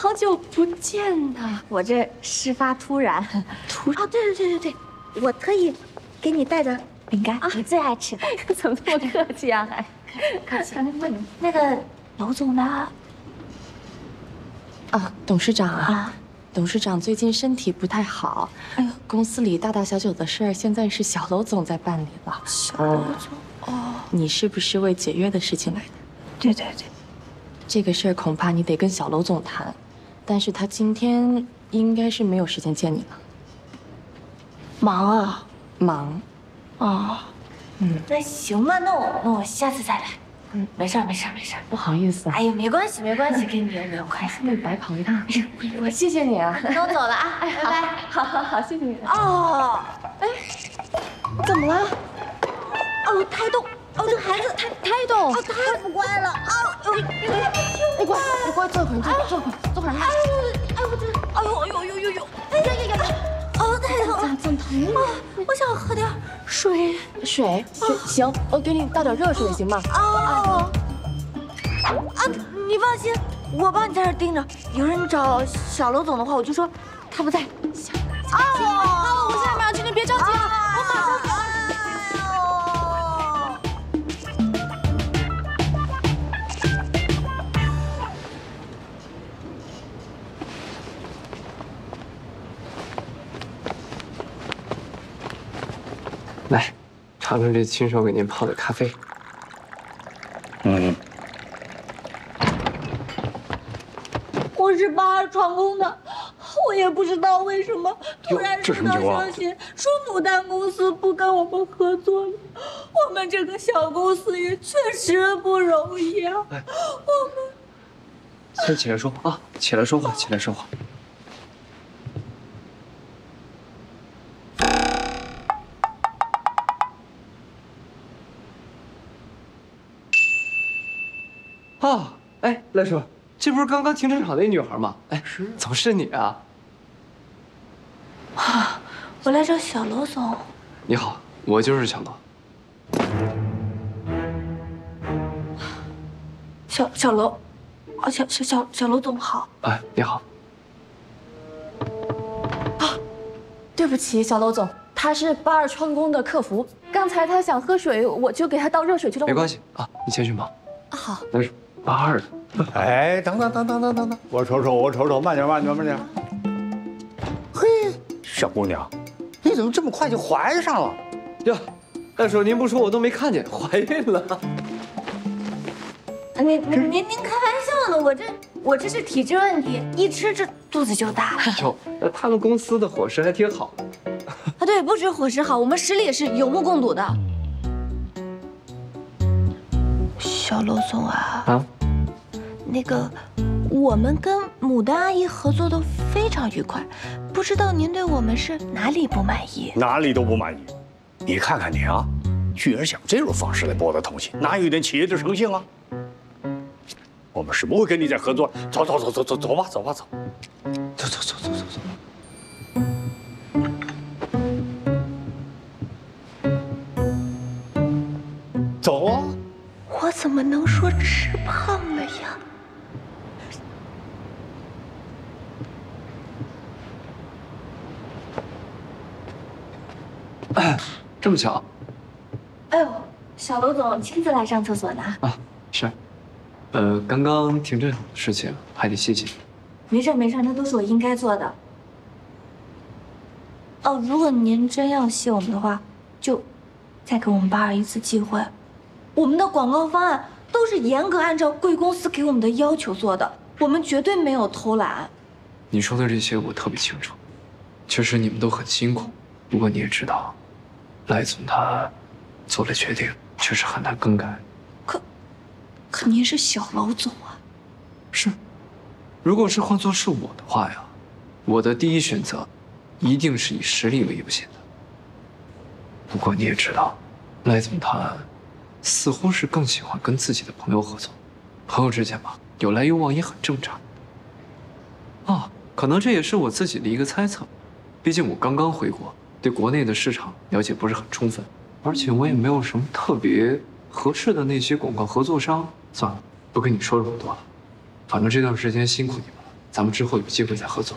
好久不见呐！我这事发突然，突然哦，对对对对对，我特意给你带的饼干，你最爱吃的。怎么这么客气啊？还客气。那个娄总呢？啊，董事长啊，董事长最近身体不太好。哎呦，公司里大大小小的事儿，现在是小娄总在办理了。小娄总，哦，你是不是为解约的事情来的？对对对。这个事儿恐怕你得跟小娄总谈，但是他今天应该是没有时间见你了。忙啊，忙。哦，嗯，那行吧，那我那我下次再来。嗯，没事没事没事，不好意思。哎呀，没关系没关系，跟你没有关系，那白跑一趟。我谢谢你啊，那我走了啊，哎，拜拜。好好好，谢谢你。哦，哎，怎么了？哦，胎动。哦，这孩子胎胎动，哦，太不乖了啊！你乖，你乖，坐会儿，坐会儿，哎呦，哎我这，哎呦，哎呦，呦呦呦，哎呀呀呀！啊，太疼了，怎么疼啊？我想喝点水，水，行，我给你倒点热水，行吗？啊啊！你放心，我帮你在这盯着。有人找小楼总的话，我就说他不在。哦，来，尝尝这亲手给您泡的咖啡。嗯，我是八二创工的，我也不知道为什么突然收到消息说牡丹公司不跟我们合作了。我们这个小公司也确实不容易啊。我们先起来说话啊，起来说话，起来说话。哦，哎，赖叔，这不是刚刚停车场那女孩吗？哎，是，怎么是你啊？啊，我来找小罗总。你好，我就是小罗。小小罗，啊，小小小小罗总好。哎，你好。啊，对不起，小罗总，他是八二创工的客服，刚才他想喝水，我就给他倒热水去了。没关系啊，你先去忙。啊好，赖叔。八二的，哎，等等等等等等等，我瞅瞅，我瞅瞅，慢点慢点慢点。嘿，小姑娘，你怎么这么快就怀上了？哟，大叔您不说我都没看见，怀孕了。您您您开玩笑呢，我这我这是体质问题，一吃这肚子就大。哟，那他们公司的伙食还挺好。啊，对，不止伙食好，我们实力也是有目共睹的。小罗总啊，啊，那个，我们跟牡丹阿姨合作都非常愉快，不知道您对我们是哪里不满意？哪里都不满意。你看看你啊，居然想这种方式来博得同情，哪有一点企业的诚信啊？我们是不会跟你再合作。走走走走走走吧，走吧走，走走走走走走。走啊我怎么能说吃胖了呀？这么巧？哎呦，小罗总亲自来上厕所呢？啊，是。呃，刚刚停车场的事情还得谢谢你。没事没事，那都是我应该做的。哦，如果您真要谢我们的话，就再给我们八二一次机会。我们的广告方案都是严格按照贵公司给我们的要求做的，我们绝对没有偷懒。你说的这些我特别清楚，确实你们都很辛苦。不过你也知道，赖总他做了决定，确实很难更改。可，可您是小老总啊。是，如果是换做是我的话呀，我的第一选择一定是以实力为优先的。不过你也知道，赖总他。似乎是更喜欢跟自己的朋友合作，朋友之间嘛，有来有往也很正常。哦，可能这也是我自己的一个猜测，毕竟我刚刚回国，对国内的市场了解不是很充分，而且我也没有什么特别合适的那些广告合作商。算了，不跟你说这么多了，反正这段时间辛苦你们了，咱们之后有机会再合作。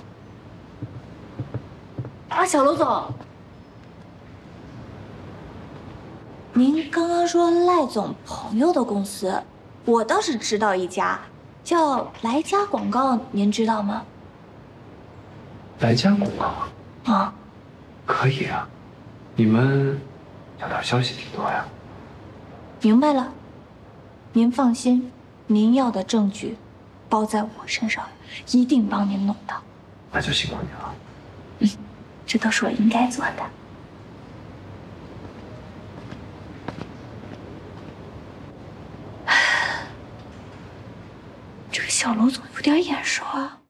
啊，小楼总，您刚刚说赖总朋友的公司，我倒是知道一家，叫来家广告，您知道吗？来家广告啊，可以啊，你们小道消息挺多呀。明白了，您放心，您要的证据，包在我身上，一定帮您弄到。那就辛苦你了。嗯。这都是我应该做的。这个小楼总有点眼熟啊。